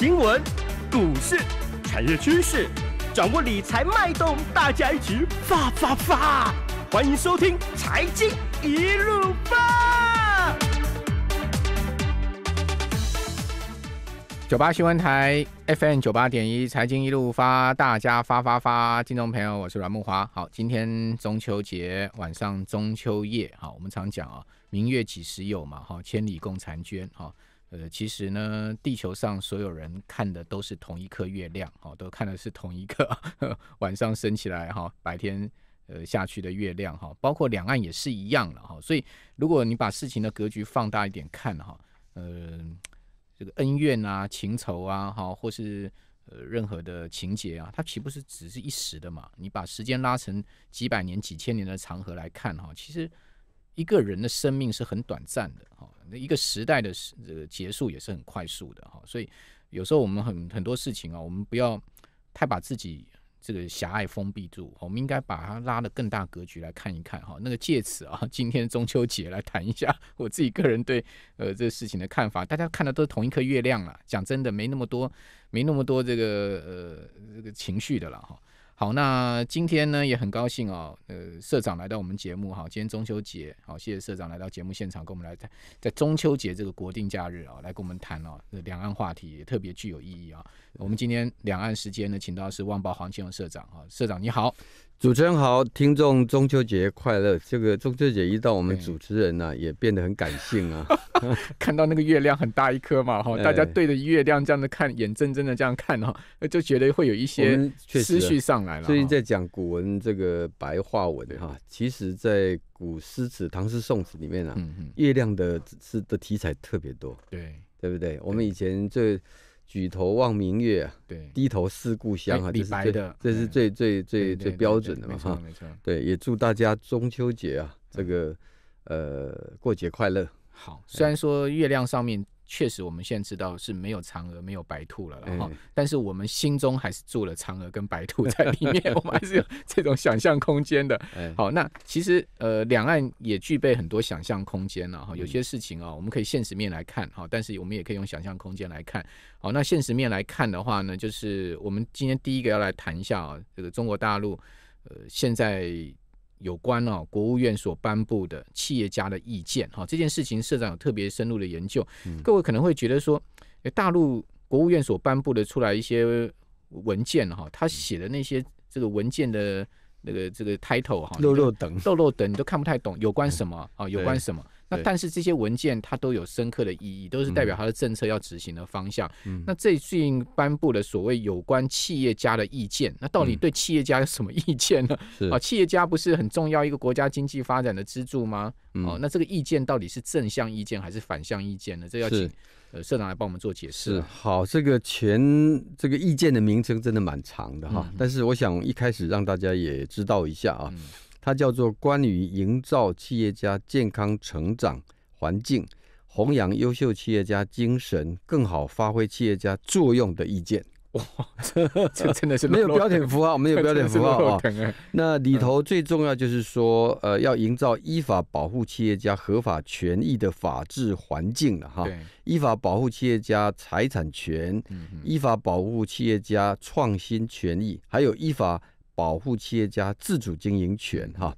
新闻、股市、产业趋势，掌握理财脉动，大家一起发发发！欢迎收听《财经一路发》。九八新闻台 FM 九八点一，财经一路发，大家发发发！听众朋友，我是阮木华。好，今天中秋节晚上中秋夜，好，我们常讲啊，明月几时有嘛，哈，千里共婵娟，哈。呃，其实呢，地球上所有人看的都是同一颗月亮，哈，都看的是同一个 晚上升起来，哈，白天呃下去的月亮，哈，包括两岸也是一样的，哈。所以，如果你把事情的格局放大一点看，哈，呃，这个恩怨啊、情仇啊，哈，或是呃任何的情节啊，它岂不是只是一时的嘛？你把时间拉成几百年、几千年的长河来看，哈，其实一个人的生命是很短暂的，哈。一个时代的这个结束也是很快速的哈，所以有时候我们很很多事情啊，我们不要太把自己这个狭隘封闭住，我们应该把它拉的更大格局来看一看哈。那个借此啊，今天中秋节来谈一下我自己个人对呃这个事情的看法。大家看的都是同一颗月亮了，讲真的没那么多没那么多这个呃这个情绪的了哈。好，那今天呢也很高兴哦，呃，社长来到我们节目哈，今天中秋节，好，谢谢社长来到节目现场，跟我们来在在中秋节这个国定假日啊，来跟我们谈哦，两岸话题也特别具有意义啊。我们今天两岸时间呢，请到是万宝黄金荣社长啊，社长你好。主持人好，听众中秋节快乐！这个中秋节一到，我们主持人呢也变得很感性啊。看到那个月亮很大一颗嘛，哈，大家对着月亮这样子看，眼睁睁的这样看哈，就觉得会有一些思绪上来了。最近在讲古文这个白话文哈，其实在古诗词、唐诗宋词里面啊，月亮的是的题材特别多，对对不对？我们以前这。举头望明月啊，对，低头思故乡啊，李白的，这是最最最最标准的嘛，哈，没错，对，也祝大家中秋节啊，这个呃过节快乐。好，虽然说月亮上面。确实，我们现在知道是没有嫦娥、没有白兔了，哈。但是我们心中还是住了嫦娥跟白兔在里面，我们还是有这种想象空间的。好，那其实呃，两岸也具备很多想象空间了哈。有些事情啊，我们可以现实面来看哈，但是我们也可以用想象空间来看。好，那现实面来看的话呢，就是我们今天第一个要来谈一下啊，这个中国大陆呃现在。有关哦，国务院所颁布的企业家的意见哈，这件事情社长有特别深入的研究。各位可能会觉得说，大陆国务院所颁布的出来一些文件哈，他写的那些这个文件的那个这个 title 哈，漏漏等漏漏等，你都看不太懂，有关什么啊？有关什么？那但是这些文件它都有深刻的意义，都是代表它的政策要执行的方向。那最近颁布的所谓有关企业家的意见，那到底对企业家有什么意见呢？啊，企业家不是很重要一个国家经济发展的支柱吗？哦，那这个意见到底是正向意见还是反向意见呢？这要请呃社长来帮我们做解释。是好，这个全这个意见的名称真的蛮长的哈，但是我想一开始让大家也知道一下啊。它叫做关于营造企业家健康成长环境、弘扬优秀企业家精神、更好发挥企业家作用的意见。哇，这真的是没有标点符号，没有标点符号啊。那里头最重要就是说，呃，要营造依法保护企业家合法权益的法治环境了哈。依法保护企业家财产权，依法保护企业家创新权益，还有依法。保护企业家自主经营权，哈，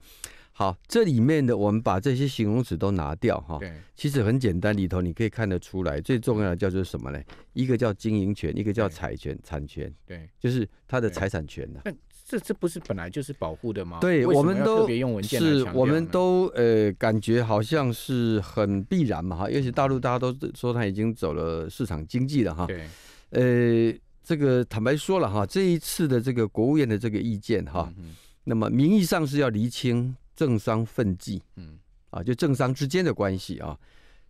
好，这里面的我们把这些形容词都拿掉，哈，对，其实很简单，里头你可以看得出来，最重要的叫做什么呢？一个叫经营权，一个叫财权、产权，对，就是他的财产权的。那这这不是本来就是保护的吗？对，我们都特别用文件是，我们都呃感觉好像是很必然嘛，哈，尤其大陆大家都说他已经走了市场经济了，哈，对，呃。这个坦白说了哈，这一次的这个国务院的这个意见哈，那么名义上是要厘清政商分际，嗯，啊，就政商之间的关系啊，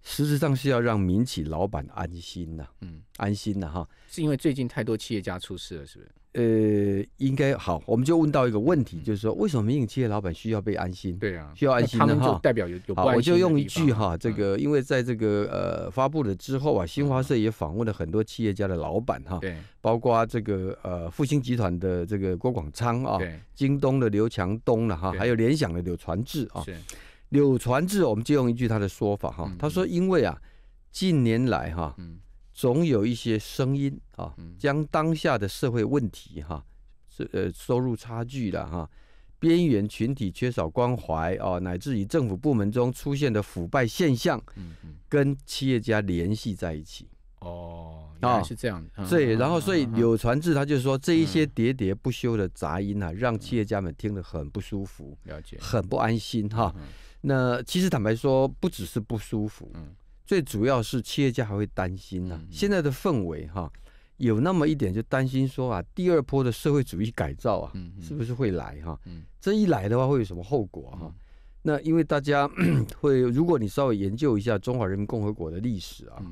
实质上是要让民企老板安心呐，嗯，安心呐哈，是因为最近太多企业家出事了，是不是？呃，应该好，我们就问到一个问题，就是说，为什么民营企业老板需要被安心？对啊，需要安心的哈。代表有有好，我就用一句哈，这个，因为在这个呃发布了之后啊，新华社也访问了很多企业家的老板哈，对，包括这个呃复兴集团的这个郭广昌啊，对，京东的刘强东了哈，还有联想的柳传志啊，是，柳传志，我们就用一句他的说法哈，他说，因为啊，近年来哈，嗯，总有一些声音啊，将当下的社会问题哈，是呃收入差距的哈，边缘群体缺少关怀啊，乃至于政府部门中出现的腐败现象，跟企业家联系在一起。哦，原来是这样。对，然后所以柳传志他就说，这一些喋喋不休的杂音啊，让企业家们听得很不舒服，了解，很不安心哈。那其实坦白说，不只是不舒服，嗯。最主要是企业家还会担心呢，现在的氛围哈，有那么一点就担心说啊，第二波的社会主义改造啊，是不是会来哈？这一来的话会有什么后果哈？那因为大家 会，如果你稍微研究一下中华人民共和国的历史啊，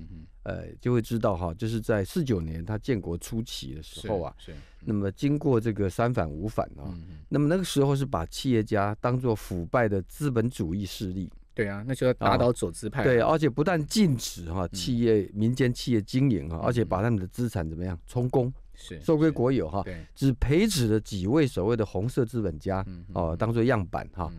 呃，就会知道哈，就是在四九年他建国初期的时候啊，那么经过这个三反五反啊，那么那个时候是把企业家当做腐败的资本主义势力。对啊，那就要打倒左资派。对，而且不但禁止哈企业民间企业经营哈，而且把他们的资产怎么样充公，是收归国有哈。只培植了几位所谓的红色资本家哦，当做样板哈。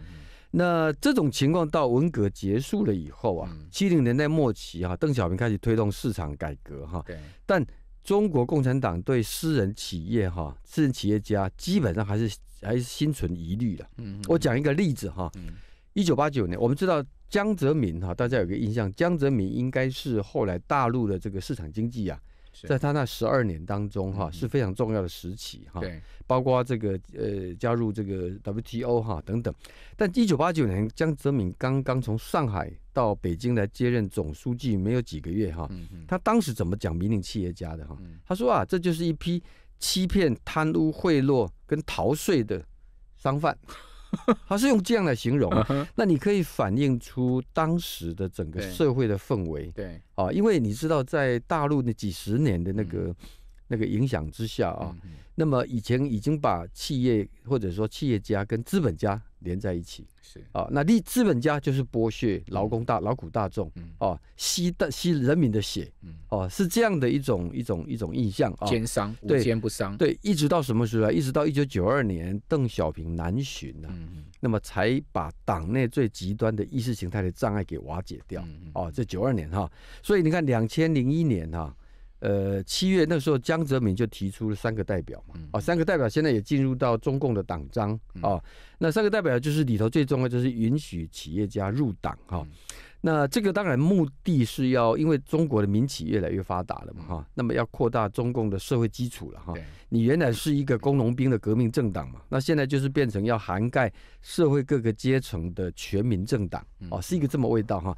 那这种情况到文革结束了以后啊，七零年代末期哈，邓小平开始推动市场改革哈。对。但中国共产党对私人企业哈，私人企业家基本上还是还是心存疑虑的。嗯。我讲一个例子哈。嗯。一九八九年，我们知道江泽民哈，大家有个印象，江泽民应该是后来大陆的这个市场经济啊，在他那十二年当中哈是非常重要的时期哈，对，包括这个呃加入这个 WTO 哈等等。但一九八九年，江泽民刚刚从上海到北京来接任总书记，没有几个月哈，他当时怎么讲民营企业家的哈？他说啊，这就是一批欺骗、贪污、贿赂跟逃税的商贩。他是用这样来形容，那你可以反映出当时的整个社会的氛围。对，啊，因为你知道，在大陆那几十年的那个那个影响之下啊，那么以前已经把企业或者说企业家跟资本家连在一起。是啊，那利资本家就是剥削劳工大劳苦大众，哦，吸的吸人民的血，哦，是这样的一种一种一种印象啊。奸商无奸不商，对，一直到什么时候啊？一直到一九九二年邓小平南巡呢，那么才把党内最极端的意识形态的障碍给瓦解掉。哦，这九二年哈，所以你看两千零一年哈。呃，七月那时候，江泽民就提出了三个代表嘛，啊，三个代表现在也进入到中共的党章啊。那三个代表就是里头最重要就是允许企业家入党哈。那这个当然目的是要，因为中国的民企越来越发达了嘛哈，那么要扩大中共的社会基础了哈。你原来是一个工农兵的革命政党嘛，那现在就是变成要涵盖社会各个阶层的全民政党哦，是一个这么味道哈。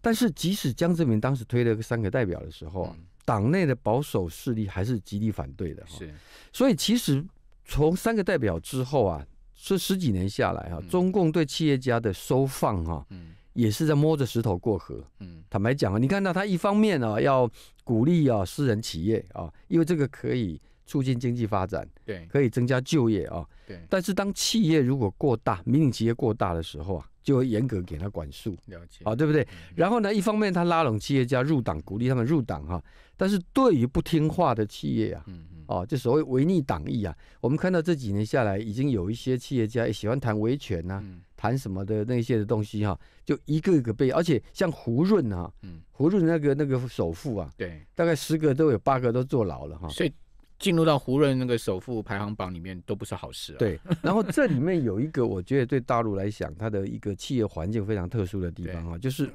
但是即使江泽民当时推了三个代表的时候啊。党内的保守势力还是极力反对的，是，所以其实从三个代表之后啊，这十几年下来哈，中共对企业家的收放哈，嗯，也是在摸着石头过河，嗯，坦白讲啊，你看到他一方面啊要鼓励啊私人企业啊，因为这个可以促进经济发展，对，可以增加就业啊，对，但是当企业如果过大，民营企业过大的时候啊。就会严格给他管束，了解，啊，对不对？然后呢，一方面他拉拢企业家入党，鼓励他们入党哈。但是对于不听话的企业啊，嗯嗯，哦，就所谓违逆党意啊，我们看到这几年下来，已经有一些企业家喜欢谈维权呐，谈什么的那些的东西哈，就一个一个被，而且像胡润啊，嗯，胡润那个那个首富啊，对，大概十个都有八个都坐牢了哈，所以。进入到胡润那个首富排行榜里面都不是好事啊。对，然后这里面有一个，我觉得对大陆来讲，它的一个企业环境非常特殊的地方啊，就是，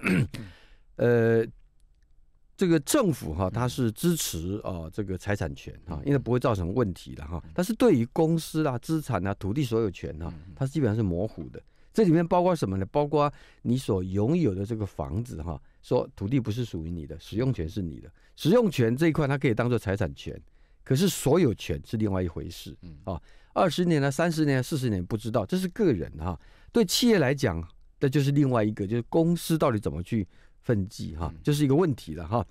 呃，这个政府哈，它是支持啊这个财产权哈，因为不会造成问题的哈。但是对于公司啊、资产啊、土地所有权啊，它基本上是模糊的。这里面包括什么呢？包括你所拥有的这个房子哈，说土地不是属于你的，使用权是你的，使用权这一块它可以当做财产权。可是所有权是另外一回事，嗯啊，二十年呢、三十年、四十年不知道，这是个人哈。对企业来讲，那就是另外一个，就是公司到底怎么去分计哈，就是一个问题了哈。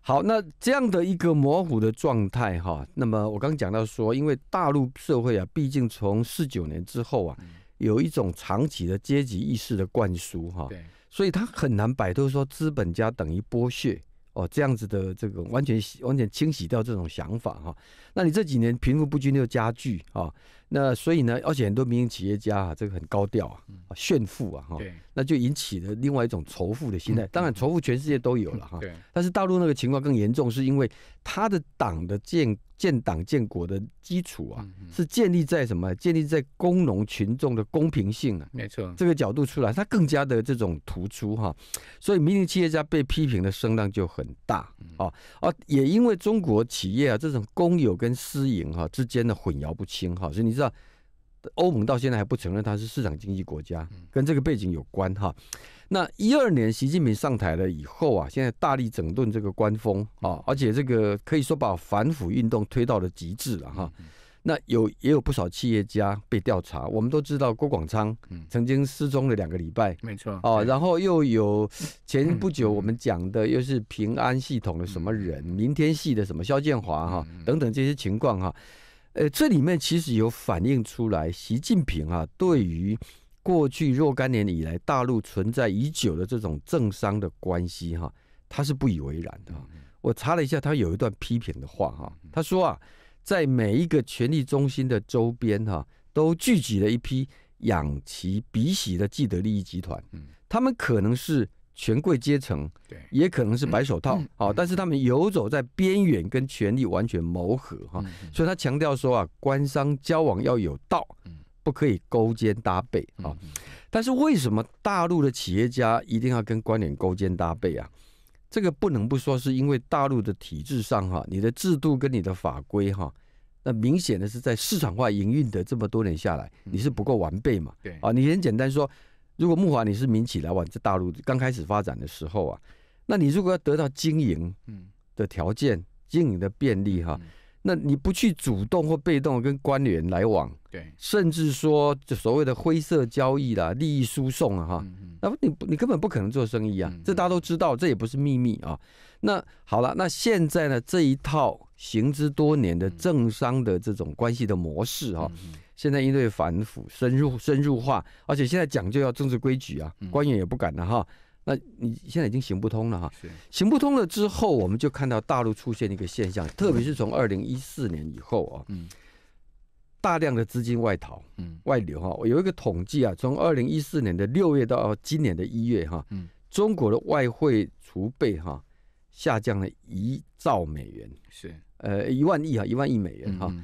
好，那这样的一个模糊的状态哈，那么我刚讲到说，因为大陆社会啊，毕竟从四九年之后啊，有一种长期的阶级意识的灌输哈，对，所以他很难摆脱说资本家等于剥削。哦，这样子的这个完全洗完全清洗掉这种想法哈，那你这几年贫富不均又加剧啊，那所以呢，而且很多民营企业家啊，这个很高调啊，炫富啊，哈，那就引起了另外一种仇富的心态。当然，仇富全世界都有了哈，对。但是大陆那个情况更严重，是因为他的党的建建党建国的基础啊，是建立在什么？建立在工农群众的公平性啊，没错。这个角度出来，他更加的这种突出哈。所以民营企业家被批评的声浪就很大啊啊，也因为中国企业啊这种公有跟私营哈之间的混淆不清哈，所以你知道。欧盟到现在还不承认它是市场经济国家，跟这个背景有关哈。那一二年习近平上台了以后啊，现在大力整顿这个官风啊，而且这个可以说把反腐运动推到了极致了哈。那有也有不少企业家被调查，我们都知道郭广昌曾经失踪了两个礼拜，没错哦。然后又有 前不久我们讲的又是平安系统的什么人，明天系的什么肖建华哈等等这些情况哈。呃，这里面其实有反映出来，习近平啊，对于过去若干年以来大陆存在已久的这种政商的关系哈，他是不以为然的。我查了一下，他有一段批评的话哈，他说啊，在每一个权力中心的周边哈，都聚集了一批养其鼻息的既得利益集团，他们可能是。权贵阶层，对，也可能是白手套，好，但是他们游走在边缘，跟权力完全谋合哈，所以他强调说啊，官商交往要有道，不可以勾肩搭背啊。但是为什么大陆的企业家一定要跟官员勾肩搭背啊？这个不能不说，是因为大陆的体制上哈，你的制度跟你的法规哈，那明显的是在市场化营运的这么多年下来，你是不够完备嘛？对啊，你很简单说。如果木华你是民企来往这大陆刚开始发展的时候啊，那你如果要得到经营的条件、经营的便利哈，那你不去主动或被动跟官员来往，对，甚至说就所谓的灰色交易啦、利益输送啊哈，那你你根本不可能做生意啊，这大家都知道，这也不是秘密啊。那好了，那现在呢这一套行之多年的政商的这种关系的模式哈。现在因为反腐深入深入化，而且现在讲究要政治规矩啊，官员也不敢了哈。那你现在已经行不通了哈。行不通了之后，我们就看到大陆出现一个现象，特别是从二零一四年以后啊，大量的资金外逃、外流哈。我有一个统计啊，从二零一四年的六月到今年的一月哈，中国的外汇储备哈下降了一兆美元，是呃一万亿啊，一万亿美元哈。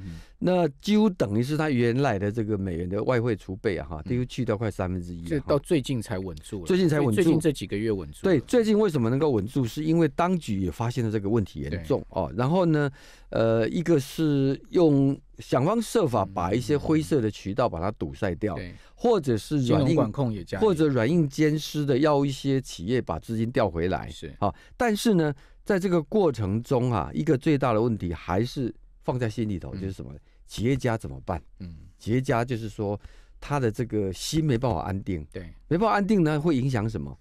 那几乎等于是他原来的这个美元的外汇储备啊，哈，几乎去掉快三分之一。这到最近才稳住了，最近才稳住。最近这几个月稳住。对，最近为什么能够稳住？是因为当局也发现了这个问题严重哦。然后呢，呃，一个是用想方设法把一些灰色的渠道把它堵塞掉，或者是软硬管控也加，或者软硬兼施的要一些企业把资金调回来。是好，但是呢，在这个过程中啊，一个最大的问题还是放在心里头，就是什么？企业家怎么办？嗯，企业家就是说，他的这个心没办法安定，对，没办法安定呢，会影响什么？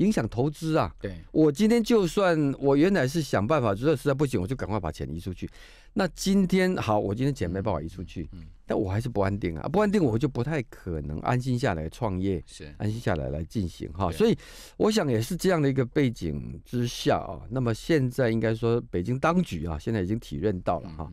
影响投资啊。对，我今天就算我原来是想办法，如果实在不行，我就赶快把钱移出去。那今天好，我今天钱没办法移出去，嗯，但我还是不安定啊，不安定，我就不太可能安心下来创业，是安心下来来进行哈。所以我想也是这样的一个背景之下啊，那么现在应该说北京当局啊，现在已经体认到了哈。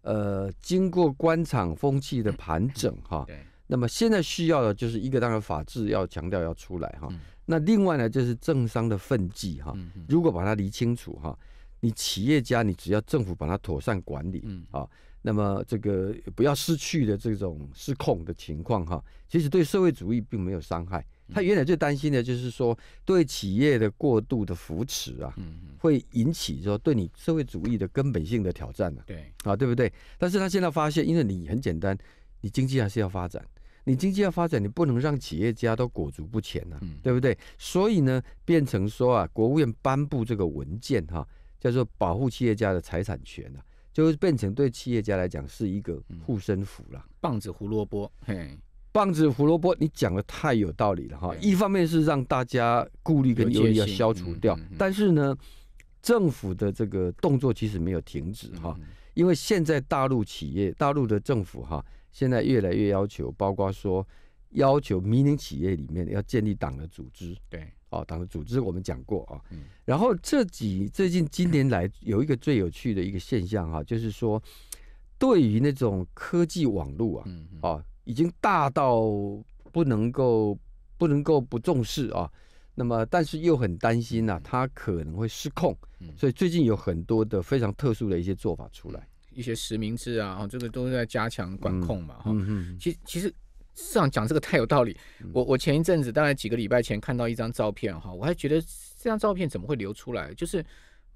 呃，经过官场风气的盘整哈，那么现在需要的就是一个当然法治要强调要出来哈，那另外呢就是政商的分际哈，如果把它理清楚哈，你企业家你只要政府把它妥善管理啊，那么这个不要失去的这种失控的情况哈，其实对社会主义并没有伤害。他原来最担心的就是说，对企业的过度的扶持啊，会引起说对你社会主义的根本性的挑战呢。对，啊，对不对？但是他现在发现，因为你很简单，你经济还是要发展，你经济要发展，你不能让企业家都裹足不前呐，对不对？所以呢，变成说啊，国务院颁布这个文件哈，叫做保护企业家的财产权啊，就会变成对企业家来讲是一个护身符了，棒子胡萝卜，嘿。棒子胡萝卜，你讲的太有道理了哈！一方面是让大家顾虑跟忧虑要消除掉，但是呢，政府的这个动作其实没有停止哈，因为现在大陆企业、大陆的政府哈，现在越来越要求，包括说要求民营企业里面要建立党的组织，对，哦，党的组织我们讲过啊，然后这几最近今年来有一个最有趣的一个现象哈，就是说。对于那种科技网络啊，啊，已经大到不能够不能够不重视啊。那么，但是又很担心呐，它可能会失控。所以最近有很多的非常特殊的一些做法出来，一些实名制啊，这个都是在加强管控嘛。哈，其实其实市长讲这个太有道理。我我前一阵子大概几个礼拜前看到一张照片哈，我还觉得这张照片怎么会流出来？就是。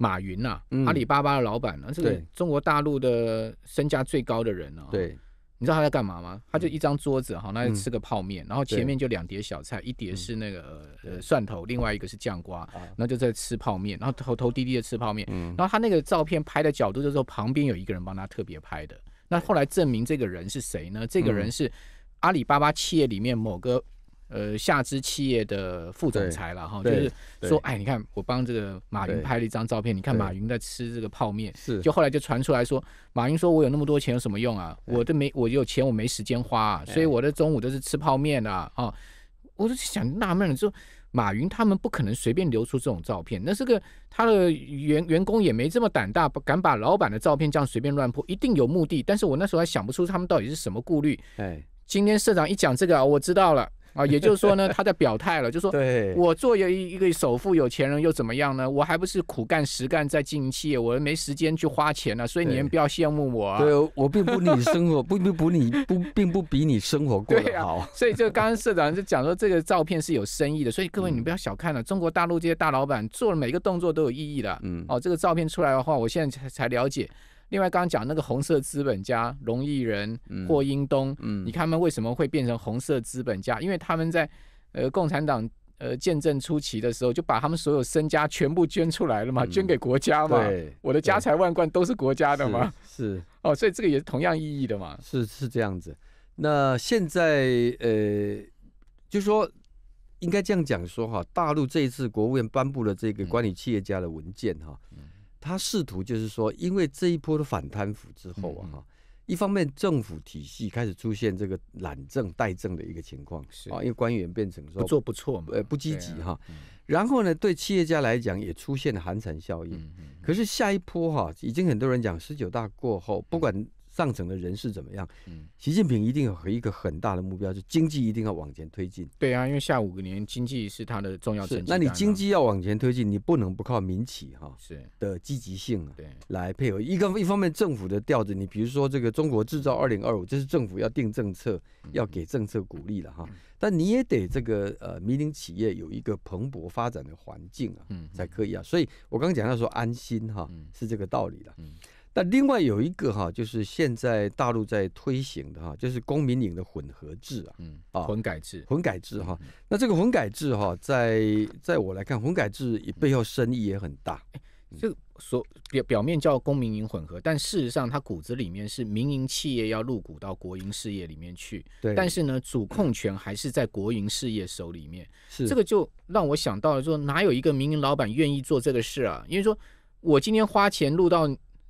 马云呐，阿里巴巴的老板呢，这个中国大陆的身价最高的人呢。对，你知道他在干嘛吗？他就一张桌子哈，那就吃个泡面，然后前面就两碟小菜，一碟是那个呃蒜头，另外一个是酱瓜，然后就在吃泡面，然后头头低低的吃泡面。然后他那个照片拍的角度就是说旁边有一个人帮他特别拍的。那后来证明这个人是谁呢？这个人是阿里巴巴企业里面某个。呃，下肢企业的副总裁了哈，就是说，哎，你看我帮这个马云拍了一张照片，你看马云在吃这个泡面，是，就后来就传出来说，马云说我有那么多钱有什么用啊？我都没，我有钱我没时间花，所以我的中午都是吃泡面的啊。我就想纳闷了，就马云他们不可能随便流出这种照片，那这个他的员员工也没这么胆大，敢把老板的照片这样随便乱泼，一定有目的。但是我那时候还想不出他们到底是什么顾虑。哎，今天社长一讲这个，我知道了。啊，也就是说呢，他在表态了，就说，我做一一个首富有钱人又怎么样呢？我还不是苦干实干在经营企业，我没时间去花钱了，所以你们不要羡慕我。对，我并不你生活，不不不你不并不比你生活过得好。所以就刚刚社长就讲说，这个照片是有深意的，所以各位你不要小看了，中国大陆这些大老板做的每个动作都有意义的。嗯，哦，这个照片出来的话，我现在才才了解。另外，刚刚讲那个红色资本家龙毅人、霍英东，嗯，你看他们为什么会变成红色资本家？因为他们在呃共产党呃见证初期的时候，就把他们所有身家全部捐出来了嘛，捐给国家嘛。我的家财万贯都是国家的嘛。是哦，所以这个也是同样意义的嘛。是是这样子。那现在呃，就说应该这样讲说哈，大陆这一次国务院颁布了这个管理企业家的文件哈。他试图就是说，因为这一波的反贪腐之后啊，哈，一方面政府体系开始出现这个懒政怠政的一个情况，是啊，因为官员变成说不做不错，呃，不积极哈。然后呢，对企业家来讲也出现了寒蝉效应。可是下一波哈，已经很多人讲十九大过后，不管。上层的人是怎么样？嗯，习近平一定有一个很大的目标，是经济一定要往前推进。对啊，因为下五个年经济是他的重要成绩。那你经济要往前推进，你不能不靠民企哈是的积极性啊，对，来配合。一个一方面政府的调子，你比如说这个中国制造二零二五，这是政府要定政策，要给政策鼓励了哈。但你也得这个呃民营企业有一个蓬勃发展的环境啊，嗯，才可以啊。所以我刚刚讲到说安心哈，是这个道理了。嗯。那另外有一个哈，就是现在大陆在推行的哈，就是公民营的混合制啊，嗯啊，混改制，混改制哈。那这个混改制哈，在在我来看，混改制背后生意也很大。这所表表面叫公民营混合，但事实上它骨子里面是民营企业要入股到国营事业里面去。对，但是呢，主控权还是在国营事业手里面。是这个就让我想到了说，哪有一个民营老板愿意做这个事啊？因为说我今天花钱入到。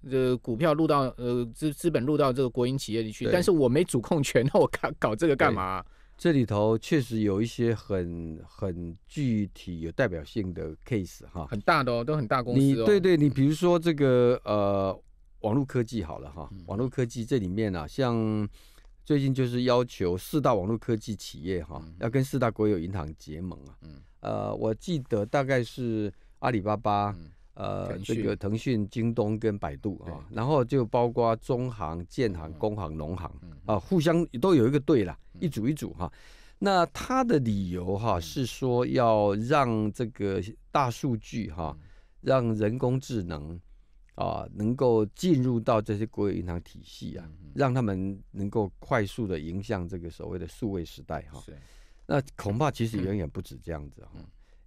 这股票入到呃资资本入到这个国营企业里去，但是我没主控权，那我搞搞这个干嘛？这里头确实有一些很很具体有代表性的 case 哈，很大的哦，都很大公司。你对对，你比如说这个呃网络科技好了哈，网络科技这里面啊，像最近就是要求四大网络科技企业哈，要跟四大国有银行结盟啊。嗯。呃，我记得大概是阿里巴巴。呃，这个腾讯、京东跟百度啊，然后就包括中行、建行、工行、农行啊，互相都有一个队了，一组一组哈。那他的理由哈是说要让这个大数据哈，让人工智能啊能够进入到这些国有银行体系啊，让他们能够快速的迎向这个所谓的数位时代哈。那恐怕其实 远远不止这样子哈。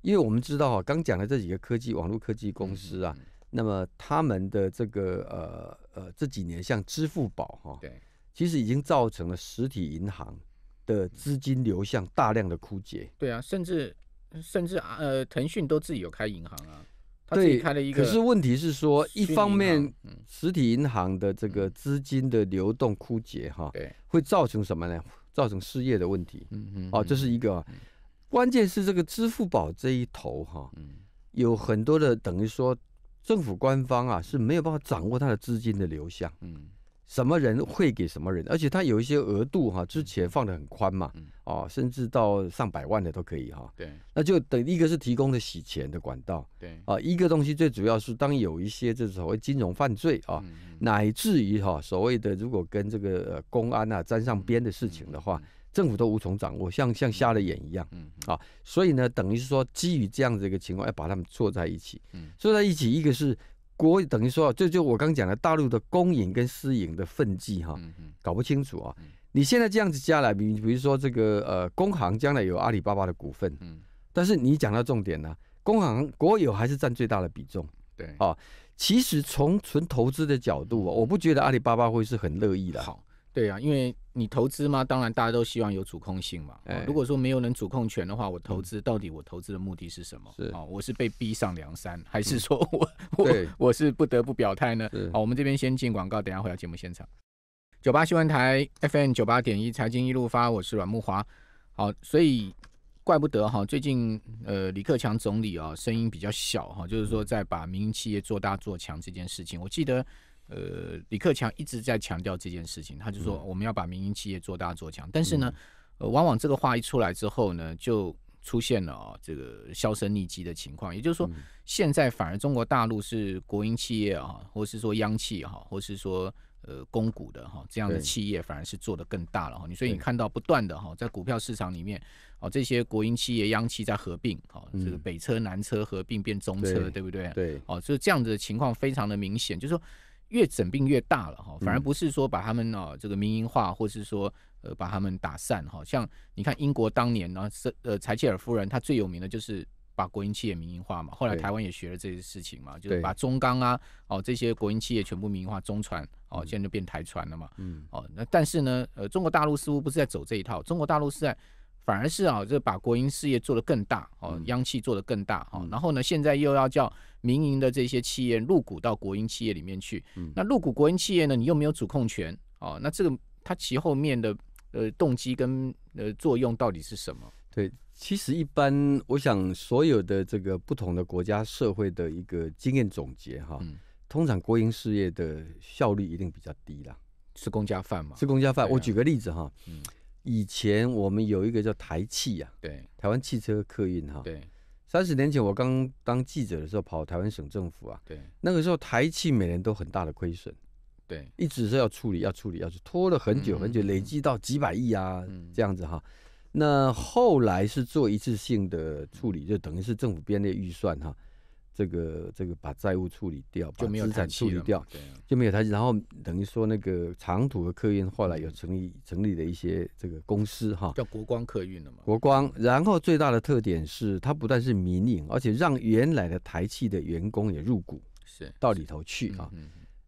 因为我们知道哈，刚讲的这几个科技网络科技公司啊，那么他们的这个呃呃这几年像支付宝哈，对，其实已经造成了实体银行的资金流向大量的枯竭。对啊，甚至甚至啊呃腾讯都自己有开银行啊，他自己开了一个。可是问题是说，一方面实体银行的这个资金的流动枯竭哈，对，会造成什么呢？造成失业的问题。嗯嗯，哦，这是一个。关键是这个支付宝这一头哈，有很多的等于说政府官方啊是没有办法掌握它的资金的流向，嗯，什么人汇给什么人，而且它有一些额度哈，之前放的很宽嘛，哦，甚至到上百万的都可以哈。对，那就等一个是提供的洗钱的管道，对，啊，一个东西最主要是当有一些这所谓金融犯罪啊，乃至于哈所谓的如果跟这个公安啊沾上边的事情的话，政府都无从掌握，像像瞎了眼一样，嗯，啊，所以呢，等于是说基于这样子一个情况，要把他们坐在一起，嗯，坐在一起，一个是。国等于说，就就我刚讲的，大陆的公营跟私营的分际哈，搞不清楚啊。你现在这样子加来，比比如说这个呃，工行将来有阿里巴巴的股份，嗯，但是你讲到重点呢，工行国有还是占最大的比重，对啊。其实从纯投资的角度，我不觉得阿里巴巴会是很乐意的。好。对啊，因为你投资嘛，当然大家都希望有主控性嘛。如果说没有人主控权的话，我投资到底我投资的目的是什么？是啊，我是被逼上梁山，还是说我我我是不得不表态呢？好，我们这边先进广告，等下回到节目现场。九八新闻台 FM 九八点一财经一路发，我是阮木华。好，所以怪不得哈，最近呃李克强总理啊声音比较小哈，就是说在把民营企业做大做强这件事情，我记得。呃，李克强一直在强调这件事情，他就说我们要把民营企业做大做强。但是呢，呃，往往这个话一出来之后呢，就出现了啊这个销声匿迹的情况。也就是说，现在反而中国大陆是国营企业啊，或是说央企哈，或是说呃公股的哈这样的企业，反而是做的更大了哈。你所以你看到不断的哈，在股票市场里面哦，这些国营企业、央企在合并，哈，这个北车、南车合并变中车，对不对？对，哦，就是这样子的情况非常的明显，就是说。越整病越大了哈，反而不是说把他们啊这个民营化，或是说呃把他们打散哈。像你看英国当年呢，是呃柴契尔夫人，她最有名的就是把国营企业民营化嘛。后来台湾也学了这些事情嘛，就是把中钢啊哦这些国营企业全部民营化，中船哦现在就变台船了嘛。嗯哦那但是呢呃中国大陆似乎不是在走这一套，中国大陆是在。反而是啊，这把国营事业做得更大哦，央企做得更大哦，然后呢，现在又要叫民营的这些企业入股到国营企业里面去。那入股国营企业呢，你又没有主控权哦，那这个它其后面的呃动机跟呃作用到底是什么？对，其实一般我想所有的这个不同的国家社会的一个经验总结哈，通常国营事业的效率一定比较低啦，是公家饭嘛？是公家饭。我举个例子哈。以前我们有一个叫台汽呀，对，台湾汽车客运哈，对，三十年前我刚当记者的时候跑台湾省政府啊，对，那个时候台汽每年都很大的亏损，对，一直是要处理要处理要去拖了很久很久，累积到几百亿啊这样子哈，那后来是做一次性的处理，就等于是政府编列预算哈。这个这个把债务处理掉，把资产处理掉，就没有台积。然后等于说那个长途的客运后来有成立成立了一些这个公司哈，叫国光客运了嘛。国光，然后最大的特点是它不但是民营，而且让原来的台企的员工也入股，是到里头去啊。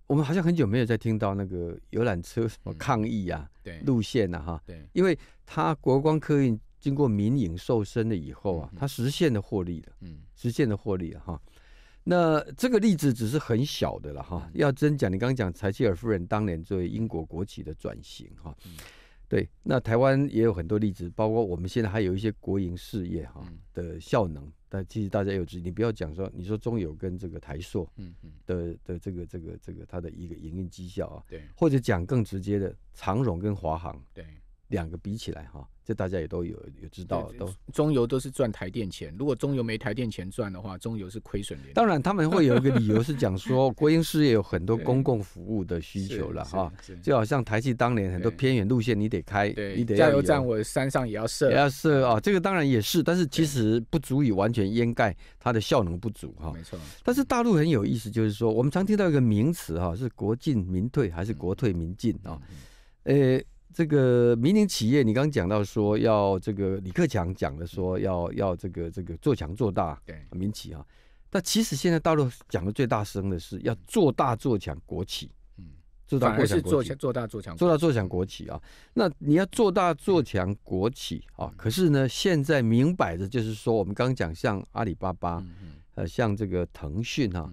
我们好像很久没有再听到那个游览车什么抗议啊，对路线呐哈，对，因为它国光客运经过民营瘦身了以后啊，它实现了获利了，嗯，实现了获利了哈。那这个例子只是很小的了哈，要真讲，你刚刚讲柴契尔夫人当年作为英国国企的转型哈，对，那台湾也有很多例子，包括我们现在还有一些国营事业哈的效能，但其实大家有知，你不要讲说，你说中友跟这个台塑，嗯嗯。的的这个这个这个它的一个营运绩效啊，对，或者讲更直接的长荣跟华航，对。两个比起来哈，这大家也都有有知道，都中油都是赚台电钱。如果中油没台电钱赚的话，中油是亏损的。当然，他们会有一个理由是讲说，国营事业有很多公共服务的需求了哈，就好像台气当年很多偏远路线你得开，你得加油站，我山上也要设，也要设啊。这个当然也是，但是其实不足以完全掩盖它的效能不足哈。没错。但是大陆很有意思，就是说我们常听到一个名词哈，是国进民退还是国退民进啊？呃。这个民营企业，你刚刚讲到说要这个李克强讲的说要要这个这个做强做大，对民企啊。但其实现在大陆讲的最大声的是要做大做强国企，嗯，做大做强国企，做大做强做大做强国企啊。那你要做大做强国企啊，可是呢，现在明摆着就是说，我们刚刚讲像阿里巴巴，呃，像这个腾讯哈，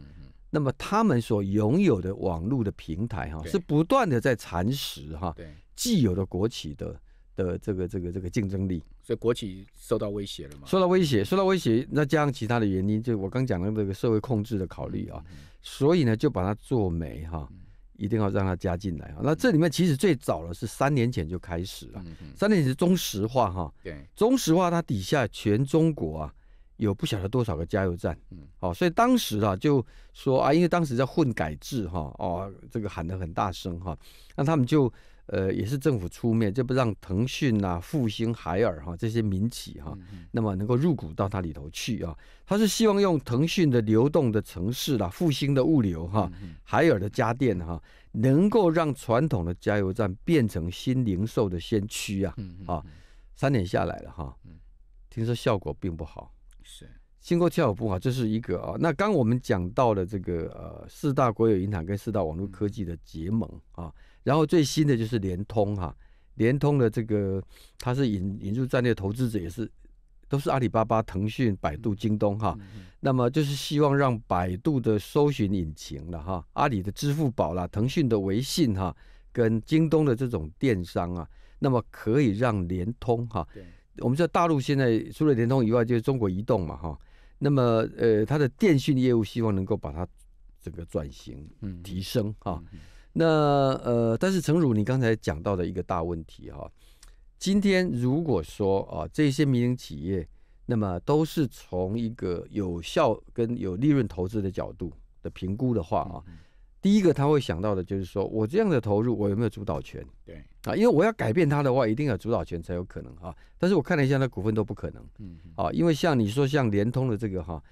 那么他们所拥有的网络的平台哈，是不断的在蚕食哈。对。既有的国企的的这个这个这个竞争力，所以国企受到威胁了嘛？受到威胁，受到威胁，那加上其他的原因，就我刚讲的这个社会控制的考虑啊，所以呢，就把它做媒哈，一定要让它加进来啊。那这里面其实最早的是三年前就开始了，三年前是中石化哈，对，中石化它底下全中国啊。有不晓得多少个加油站，嗯，好，所以当时啊就说啊，因为当时在混改制哈，哦，这个喊得很大声哈，那他们就呃也是政府出面，就不让腾讯啊、复兴、海尔哈这些民企哈，那么能够入股到它里头去啊，他是希望用腾讯的流动的城市啦、复兴的物流哈、海尔的家电哈，能够让传统的加油站变成新零售的先驱啊，啊，三年下来了哈，听说效果并不好。是，经过跳不好，这是一个啊。那刚我们讲到了这个呃四大国有银行跟四大网络科技的结盟啊，然后最新的就是联通哈，联通的这个它是引引入战略投资者也是都是阿里巴巴、腾讯、百度、京东哈。那么就是希望让百度的搜寻引擎了哈，阿里的支付宝啦，腾讯的微信哈，跟京东的这种电商啊，那么可以让联通哈。我们知道大陆现在除了联通以外，就是中国移动嘛，哈。那么，呃，它的电讯业务希望能够把它这个转型、提升哈。那呃，但是诚如你刚才讲到的一个大问题哈，今天如果说啊，这些民营企业，那么都是从一个有效跟有利润投资的角度的评估的话啊。第一个他会想到的就是说，我这样的投入，我有没有主导权？对啊，因为我要改变它的话，一定要主导权才有可能哈。但是我看了一下，那股份都不可能。嗯啊，因为像你说像联通的这个哈，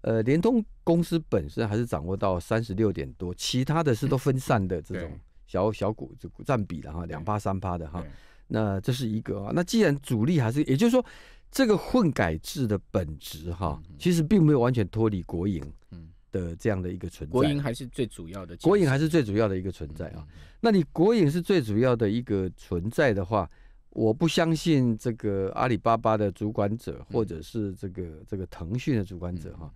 呃，联通公司本身还是掌握到三十六点多，其他的是都分散的这种小小股这股占比了哈，两趴三趴的哈。那这是一个啊。那既然主力还是，也就是说，这个混改制的本质哈，其实并没有完全脱离国营。嗯。的这样的一个存在，国营还是最主要的，国营还是最主要的一个存在啊。那你国营是最主要的一个存在的话，我不相信这个阿里巴巴的主管者或者是这个这个腾讯的主管者哈，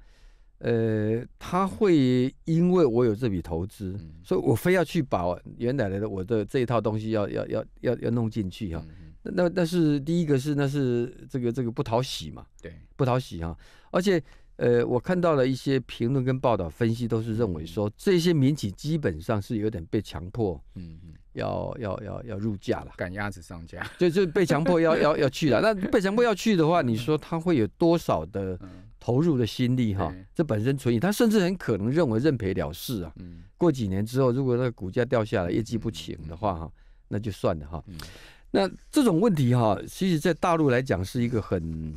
呃，他会因为我有这笔投资，所以我非要去把原来的我的这一套东西要要要要要弄进去哈。那那是第一个是那是这个这个不讨喜嘛，对，不讨喜哈，而且。呃，我看到了一些评论跟报道分析，都是认为说这些民企基本上是有点被强迫，嗯嗯，要要要要入价了，赶鸭子上架，就就被强迫要要要去了。那被强迫要去的话，你说他会有多少的 投入的心力哈？这本身存疑，他甚至很可能认为认赔了事啊。嗯，过几年之后，如果那个股价掉下来，业绩不行的话哈，那就算了哈。那这种问题哈，其实在大陆来讲是一个很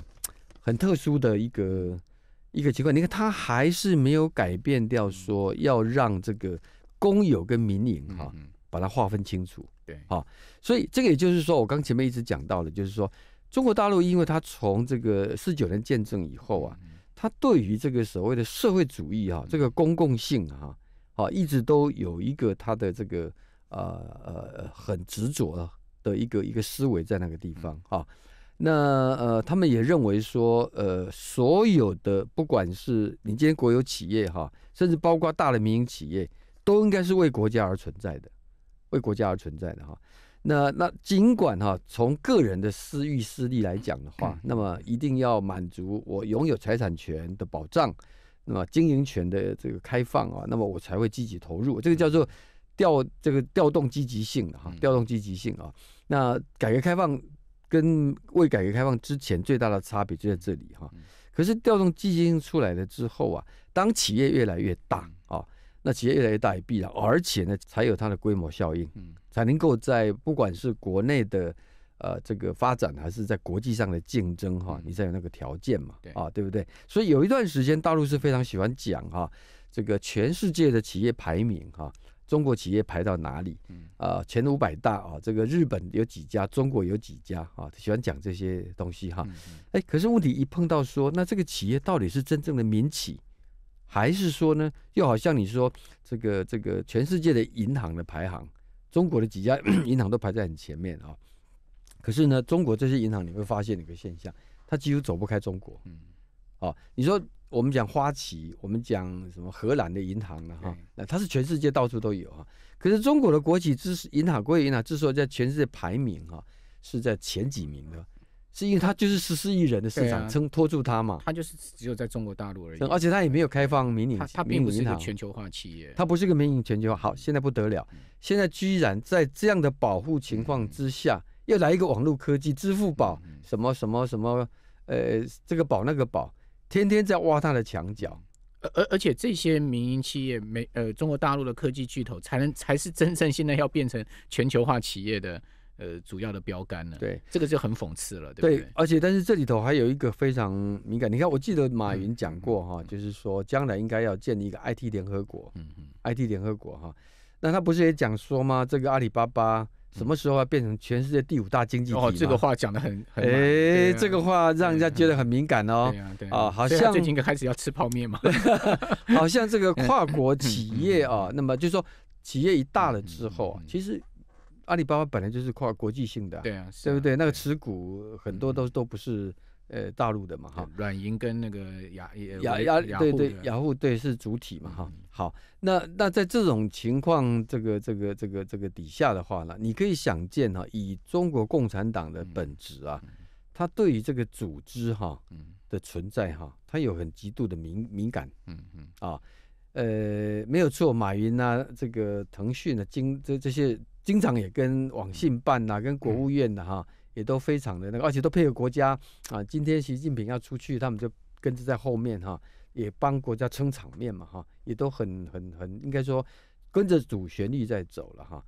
很特殊的一个。一个情况，你看他还是没有改变掉，说要让这个公有跟民营哈，把它划分清楚。对，好，所以这个也就是说，我刚前面一直讲到的，就是说中国大陆，因为它从这个四九年建政以后啊，它对于这个所谓的社会主义啊，这个公共性啊，啊，一直都有一个他的这个呃呃很执着的一个一个思维在那个地方啊。那呃，他们也认为说，呃，所有的不管是你今天国有企业哈，甚至包括大的民营企业，都应该是为国家而存在的，为国家而存在的哈。那那尽管哈，从个人的私欲私利来讲的话，那么一定要满足我拥有财产权的保障，那么经营权的这个开放啊，那么我才会积极投入，这个叫做调这个调动积极性哈，调动积极性啊。那改革开放。跟未改革开放之前最大的差别就在这里哈，可是调动积极性出来了之后啊，当企业越来越大啊，那企业越来越大也必然，而且呢才有它的规模效应，嗯，才能够在不管是国内的呃这个发展，还是在国际上的竞争哈，你才有那个条件嘛，啊，对不对？所以有一段时间大陆是非常喜欢讲哈，这个全世界的企业排名哈。中国企业排到哪里？啊，前五百大啊，这个日本有几家，中国有几家啊？喜欢讲这些东西哈。哎，可是问题一碰到说，那这个企业到底是真正的民企，还是说呢？又好像你说这个这个全世界的银行的排行，中国的几家 银行都排在很前面啊。可是呢，中国这些银行你会发现一个现象，它几乎走不开中国。嗯，哦，你说。我们讲花旗，我们讲什么荷兰的银行了哈，那它是全世界到处都有啊。可是中国的国企之银行、国有银行之所以在全世界排名哈，是在前几名的，是因为它就是十四亿人的市场撑托住它嘛？它就是只有在中国大陆而已，而且它也没有开放民营，它并不是一个全球化企业，它不是一个民营全球化。好，现在不得了，现在居然在这样的保护情况之下，又来一个网络科技，支付宝什么什么什么，呃，这个宝那个宝，天天在挖它的墙角。而而且这些民营企业，没呃，中国大陆的科技巨头，才能才是真正现在要变成全球化企业的。呃，主要的标杆呢？对，这个就很讽刺了，对不对？而且，但是这里头还有一个非常敏感。你看，我记得马云讲过哈，就是说将来应该要建立一个 IT 联合国。嗯嗯，IT 联合国哈，那他不是也讲说吗？这个阿里巴巴什么时候要变成全世界第五大经济体？哦，这个话讲的很很。哎，这个话让人家觉得很敏感哦。对啊，对啊，好像最近开始要吃泡面嘛。好像这个跨国企 业啊，那么就是说企业一大了之后啊，其实。阿里巴巴本来就是跨国际性的，对啊，对不对？那个持股很多都都不是呃大陆的嘛，哈。软银跟那个雅雅雅对对雅虎对是主体嘛，哈。好，那那在这种情况这个这个这个这个底下的话呢，你可以想见哈，以中国共产党的本质啊，他对于这个组织哈的存在哈，他有很极度的敏敏感，嗯嗯啊，呃没有错，马云啊，这个腾讯啊，经这这些。经常也跟网信办呐，跟国务院的哈，也都非常的那个，而且都配合国家啊。今天习近平要出去，他们就跟着在后面哈，也帮国家撑场面嘛哈，也都很很很应该说跟着主旋律在走了哈。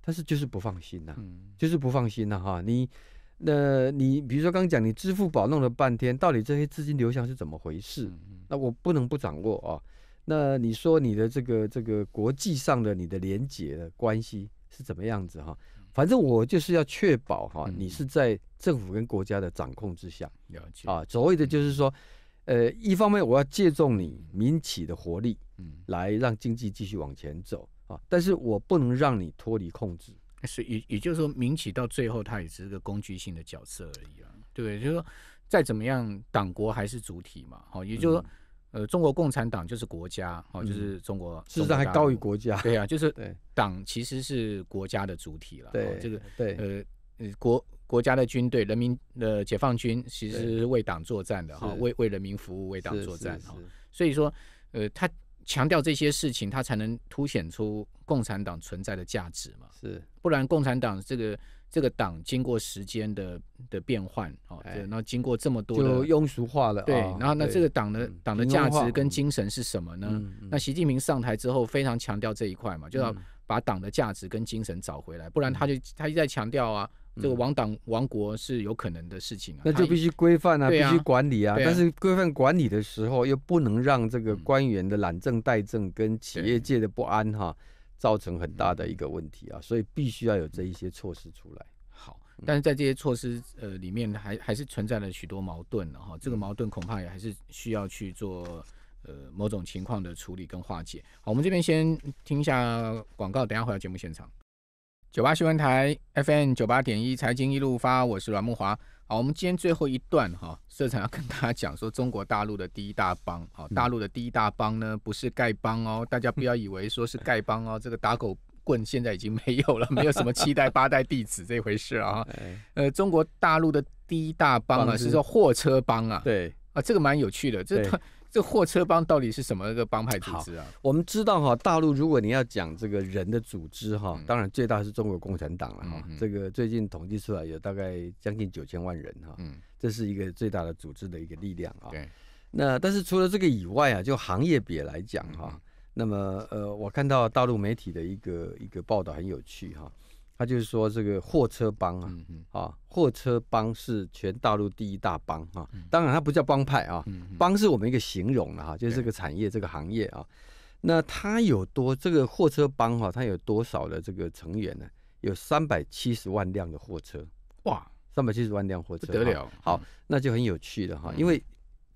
但是就是不放心呐，就是不放心呐哈。你那你比如说刚讲你支付宝弄了半天，到底这些资金流向是怎么回事？那我不能不掌握啊。那你说你的这个这个国际上的你的连结的关系？是怎么样子哈？反正我就是要确保哈，你是在政府跟国家的掌控之下。了解啊，所谓的就是说，呃，一方面我要借重你民企的活力，嗯，来让经济继续往前走啊，但是我不能让你脱离控制。是也也就是说，民企到最后它也只是个工具性的角色而已啊，对不对？就是说，再怎么样，党国还是主体嘛。好，也就是说。呃，中国共产党就是国家，哦，就是中国，事实上还高于国家。对啊，就是党其实是国家的主体了。对，这个对，呃，国国家的军队，人民的解放军其实是为党作战的哈，为为人民服务，为党作战哈。所以说，呃，他强调这些事情，他才能凸显出共产党存在的价值嘛。是，不然共产党这个。这个党经过时间的的变换，哦，对，然后经过这么多就庸俗化了，对，然后那这个党的党的价值跟精神是什么呢？那习近平上台之后非常强调这一块嘛，就要把党的价值跟精神找回来，不然他就他一再强调啊，这个亡党亡国是有可能的事情啊，那就必须规范啊，必须管理啊，但是规范管理的时候又不能让这个官员的懒政怠政跟企业界的不安哈。造成很大的一个问题啊，所以必须要有这一些措施出来。好，但是在这些措施呃里面，还还是存在了许多矛盾的哈。这个矛盾恐怕也还是需要去做呃某种情况的处理跟化解。好，我们这边先听一下广告，等下回到节目现场。九八新闻台 FM 九八点一财经一路发，我是阮木华。好，我们今天最后一段哈，社长要跟大家讲说，中国大陆的第一大帮，好，大陆的第一大帮呢，不是丐帮哦，大家不要以为说是丐帮哦，这个打狗棍现在已经没有了，没有什么七代八代弟子这回事啊，呃，中国大陆的第一大帮啊，是说货车帮啊，对，啊，这个蛮有趣的，这他。这货车帮到底是什么个帮派组织啊？我们知道哈，大陆如果你要讲这个人的组织哈，当然最大是中国共产党了哈。这个最近统计出来有大概将近九千万人哈，嗯，这是一个最大的组织的一个力量啊。对。那但是除了这个以外啊，就行业别来讲哈，那么呃，我看到大陆媒体的一个一个报道很有趣哈。他就是说，这个货车帮啊，啊，货车帮是全大陆第一大帮啊。当然，它不叫帮派啊，帮是我们一个形容的哈，就是这个产业这个行业啊。那它有多这个货车帮哈，它有多少的这个成员呢？有三百七十万辆的货车，哇，三百七十万辆货车，不得了。好，那就很有趣的哈，因为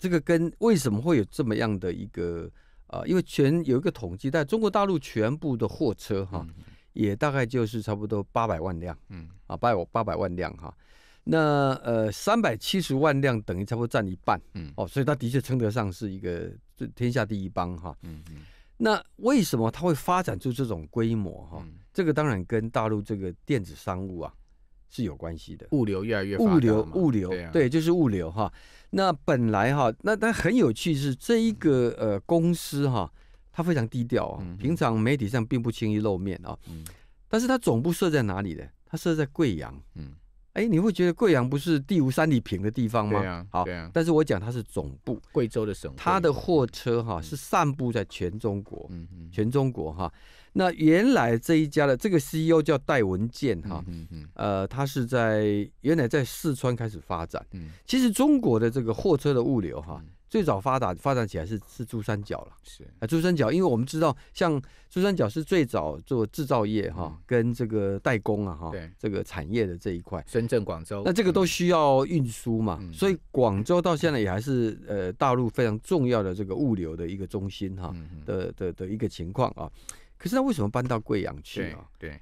这个跟为什么会有这么样的一个啊？因为全有一个统计，在中国大陆全部的货车哈。也大概就是差不多八百万辆，嗯，啊，八百八百万辆哈，那呃三百七十万辆等于差不多占一半，嗯，哦，所以它的确称得上是一个这天下第一帮哈，嗯嗯，那为什么它会发展出这种规模哈？这个当然跟大陆这个电子商务啊是有关系的。物流越来越物流物流对，就是物流哈。那本来哈，那但很有趣是这一个呃公司哈，它非常低调啊，平常媒体上并不轻易露面啊。嗯。但是他总部设在哪里呢？他设在贵阳。嗯。哎，你会觉得贵阳不是地无三里平的地方吗？对啊，好，但是我讲它是总部，贵州的省。它的货车哈是散布在全中国，嗯嗯，全中国哈。那原来这一家的这个 CEO 叫戴文健哈，嗯嗯，呃，他是在原来在四川开始发展。嗯，其实中国的这个货车的物流哈。最早发达发展起来是是珠三角了，是。啊，珠三角，因为我们知道，像珠三角是最早做制造业哈，跟这个代工啊哈，对。这个产业的这一块，深圳、广州，那这个都需要运输嘛，所以广州到现在也还是呃大陆非常重要的这个物流的一个中心哈的的的一个情况啊。可是他为什么搬到贵阳去啊？对，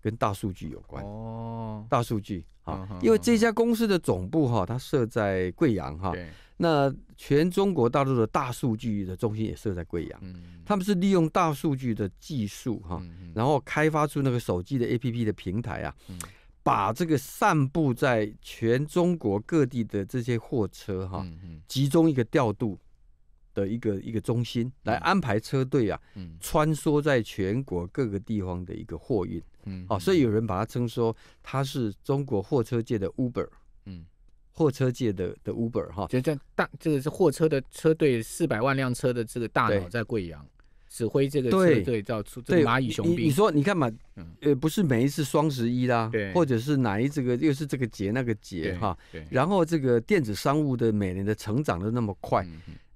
跟大数据有关。哦，大数据啊，因为这家公司的总部哈，它设在贵阳哈。那全中国大陆的大数据的中心也设在贵阳，他们是利用大数据的技术哈，然后开发出那个手机的 APP 的平台啊，把这个散布在全中国各地的这些货车哈，集中一个调度的一个一个中心来安排车队啊，穿梭在全国各个地方的一个货运，啊，所以有人把它称说它是中国货车界的 Uber，嗯。货车界的的 Uber 哈，就这大这个是货车的车队四百万辆车的这个大脑在贵阳指挥这个车队叫出这蚂蚁雄兵。你说你看嘛，呃，不是每一次双十一啦，或者是哪一这个又是这个节那个节哈，然后这个电子商务的每年的成长的那么快，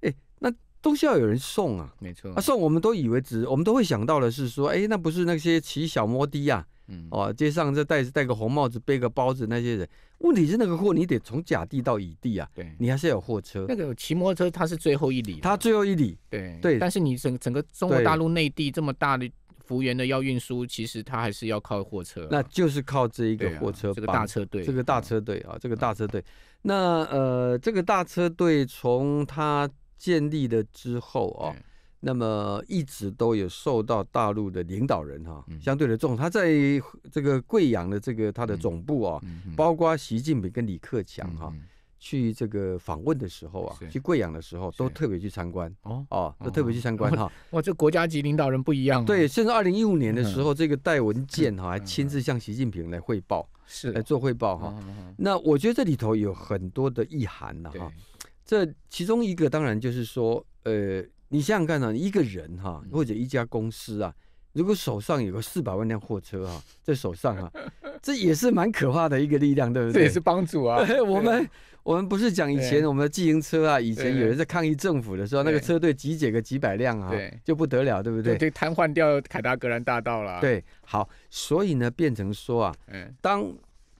哎，那东西要有人送啊，没错，啊送我们都以为只我们都会想到的是说，哎，那不是那些骑小摩的呀。嗯哦，街上这戴戴个红帽子，背个包子那些人，问题是那个货你得从甲地到乙地啊，对，你还是要有货车。那个骑摩托车它是最后一里，它最后一里，对对。但是你整整个中国大陆内地这么大的幅员的要运输，其实它还是要靠货车。那就是靠这一个货车，这个大车队，这个大车队啊，这个大车队。那呃，这个大车队从它建立了之后啊。那么一直都有受到大陆的领导人哈相对的重，他在这个贵阳的这个他的总部啊，包括习近平跟李克强哈去这个访问的时候啊，去贵阳的时候都特别去参观哦哦，都特别去参观哈。哇，这国家级领导人不一样。对，甚至二零一五年的时候，这个戴文健哈还亲自向习近平来汇报，是来做汇报哈。那我觉得这里头有很多的意涵呢哈。这其中一个当然就是说呃。你想想看啊，一个人哈，或者一家公司啊，如果手上有个四百万辆货车啊，在手上啊，这也是蛮可怕的一个力量，对不对？这也是帮助啊。我们我们不是讲以前我们的自行车啊，以前有人在抗议政府的时候，那个车队集结个几百辆啊，就不得了，对不对？对瘫痪掉凯达格兰大道了。对，好，所以呢，变成说啊，当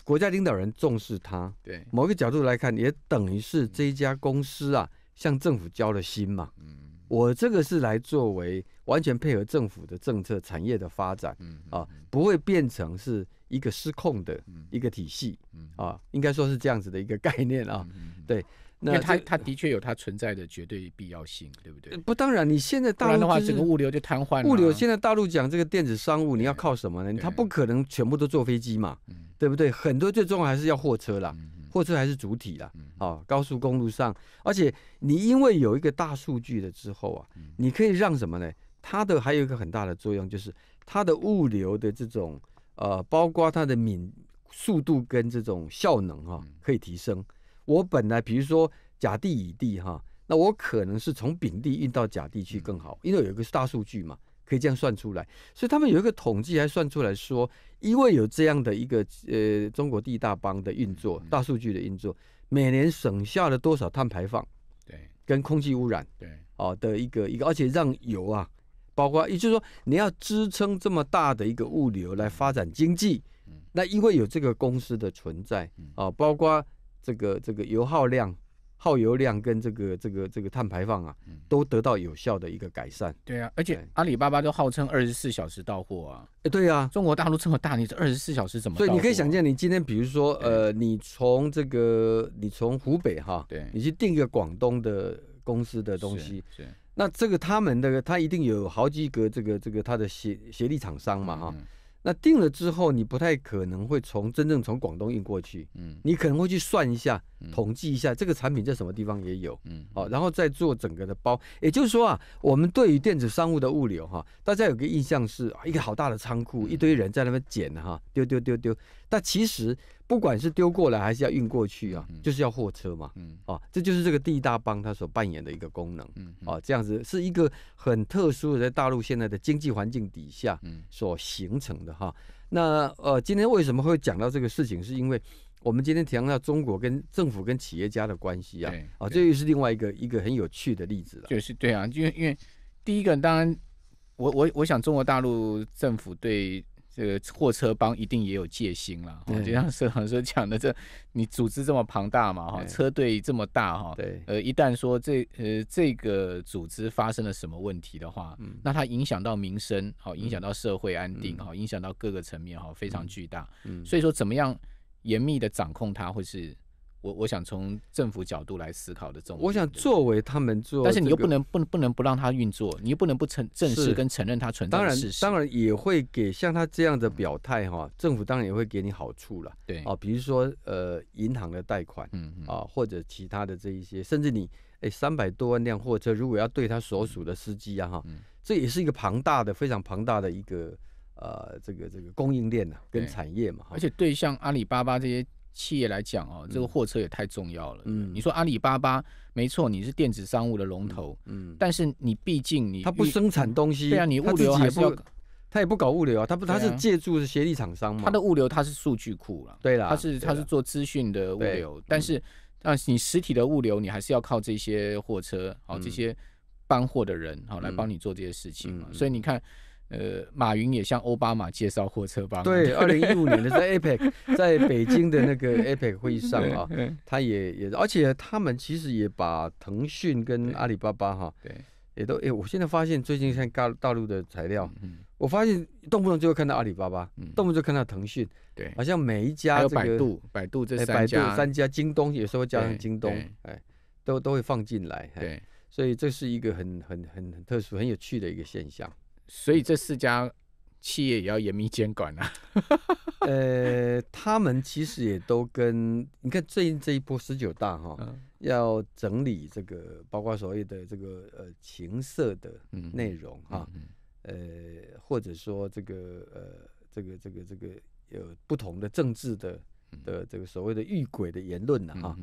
国家领导人重视他，对某个角度来看，也等于是这一家公司啊，向政府交了心嘛。嗯。我这个是来作为完全配合政府的政策、产业的发展，嗯啊，不会变成是一个失控的一个体系，啊，应该说是这样子的一个概念啊，对。那它它的确有它存在的绝对必要性，对不对？不，当然，你现在大陆的话，整个物流就瘫痪。物流现在大陆讲这个电子商务，你要靠什么呢？它不可能全部都坐飞机嘛，对不对？很多最重要还是要货车啦。货车还是主体啦，啊，高速公路上，而且你因为有一个大数据了之后啊，你可以让什么呢？它的还有一个很大的作用，就是它的物流的这种呃，包括它的敏速度跟这种效能哈，可以提升。我本来比如说甲地乙地哈，那我可能是从丙地运到甲地去更好，因为有一个大数据嘛。可以这样算出来，所以他们有一个统计，还算出来说，因为有这样的一个呃中国第一大帮的运作，大数据的运作，每年省下了多少碳排放？对，跟空气污染，对，哦的一个一个，而且让油啊，包括也就是说，你要支撑这么大的一个物流来发展经济，那因为有这个公司的存在啊，包括这个这个油耗量。耗油量跟这个这个这个碳排放啊，都得到有效的一个改善。对啊，而且阿里巴巴都号称二十四小时到货啊。哎，对啊，中国大陆这么大，你这二十四小时怎么？所以你可以想见，你今天比如说，呃，你从这个你从湖北哈，对，你去订一个广东的公司的东西，是，那这个他们的他一定有好几个这个这个他的协协力厂商嘛哈。那定了之后，你不太可能会从真正从广东运过去，嗯，你可能会去算一下，统计一下这个产品在什么地方也有，嗯，好，然后再做整个的包。也就是说啊，我们对于电子商务的物流哈，大家有个印象是一个好大的仓库，一堆人在那边捡哈，丢丢丢丢。但其实不管是丢过来还是要运过去啊，就是要货车嘛，嗯，哦，这就是这个第一大帮它所扮演的一个功能，嗯，哦，这样子是一个很特殊的在大陆现在的经济环境底下，所形成的。哈，那呃，今天为什么会讲到这个事情？是因为我们今天提到中国跟政府跟企业家的关系啊，啊，这又是另外一个一个很有趣的例子了。就是对啊，因为因为第一个，当然，我我我想中国大陆政府对。这个货车帮一定也有戒心了，就像社长说讲的，这你组织这么庞大嘛，哈，车队这么大，哈，对，呃，一旦说这呃这个组织发生了什么问题的话，那它影响到民生，好，影响到社会安定，好，影响到各个层面，哈，非常巨大，嗯，所以说怎么样严密的掌控它，会是。我我想从政府角度来思考的这种，我想作为他们做，但是你又不能不能不能不让他运作，你又不能不承正视跟承认它存在当然当然也会给像他这样的表态哈，政府当然也会给你好处了。对啊，比如说呃银行的贷款，嗯嗯啊或者其他的这一些，甚至你哎三百多万辆货车，如果要对他所属的司机啊哈，这也是一个庞大的非常庞大的一个呃这个这个供应链呐跟产业嘛。而且对像阿里巴巴这些。企业来讲哦，这个货车也太重要了。嗯，你说阿里巴巴没错，你是电子商务的龙头。嗯，但是你毕竟你它不生产东西，对啊，你物流还是要，他也不搞物流啊，他不他是借助是协力厂商嘛。他的物流他是数据库了，对啦，他是他是做资讯的物流，但是啊，你实体的物流你还是要靠这些货车，好这些搬货的人好来帮你做这些事情嘛。所以你看。呃，马云也向奥巴马介绍货车帮。对，二零一五年的在 APEC，在北京的那个 APEC 会议上啊，他也也，而且他们其实也把腾讯跟阿里巴巴哈，对，也都哎，我现在发现最近像大大陆的材料，我发现动不动就会看到阿里巴巴，动不动就看到腾讯，对，好像每一家这个百度，百度这三家，三家，京东有时候加上京东，哎，都都会放进来，对，所以这是一个很很很很特殊、很有趣的一个现象。所以这四家企业也要严密监管啊。呃，他们其实也都跟你看最近这一波十九大哈，要整理这个包括所谓的这个呃情色的内容哈，呃或者说这个呃这个这个这个有不同的政治的的这个所谓的遇鬼的言论呢哈，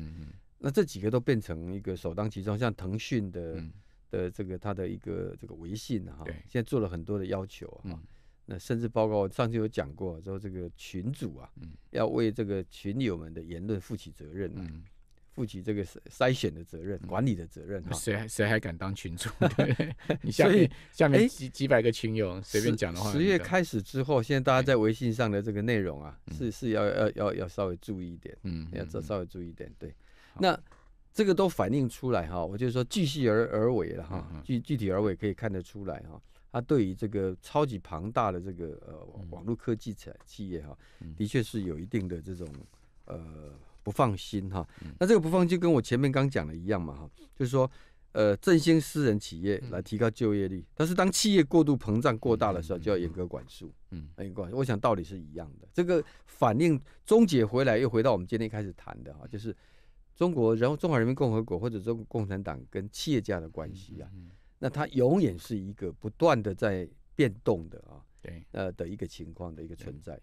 那这几个都变成一个首当其冲，像腾讯的。的这个他的一个这个微信哈，现在做了很多的要求哈，那甚至包括我上次有讲过，说这个群主啊，要为这个群友们的言论负起责任，嗯，负起这个筛选的责任、管理的责任。谁还谁还敢当群主？你下面下面几几百个群友随便讲的话，十月开始之后，现在大家在微信上的这个内容啊，是是要要要要稍微注意一点，嗯，要稍微注意一点，对，那。这个都反映出来哈，我就说具细而而为了哈，具具体而为可以看得出来哈，它对于这个超级庞大的这个呃网络科技企企业哈，的确是有一定的这种呃不放心哈。那这个不放心跟我前面刚讲的一样嘛哈，就是说呃振兴私人企业来提高就业率，但是当企业过度膨胀过大的时候，就要严格管束。嗯，严格管。我想道理是一样的。这个反映终结回来，又回到我们今天开始谈的哈，就是。中国，然后中华人民共和国或者中国共产党跟企业家的关系啊，那它永远是一个不断的在变动的啊，对，呃的一个情况的一个存在。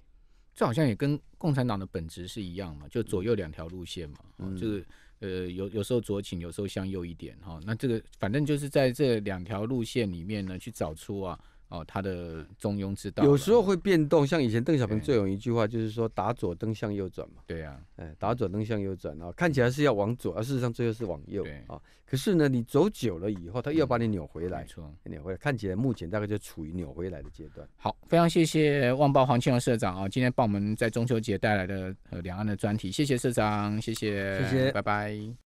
这好像也跟共产党的本质是一样嘛，就左右两条路线嘛，就是呃有有时候左倾，有时候向右一点哈。那这个反正就是在这两条路线里面呢，去找出啊。哦，他的中庸之道有时候会变动，像以前邓小平最有一句话，就是说打左灯向右转嘛。对呀，哎，打左灯向右转啊，看起来是要往左，而事实上最后是往右。对啊，可是呢，你走久了以后，他又要把你扭回来。扭回来，看起来目前大概就处于扭回来的阶段。好，非常谢谢旺报黄庆荣社长啊，今天帮我们在中秋节带来的呃两岸的专题，谢谢社长，谢谢，谢谢，拜拜。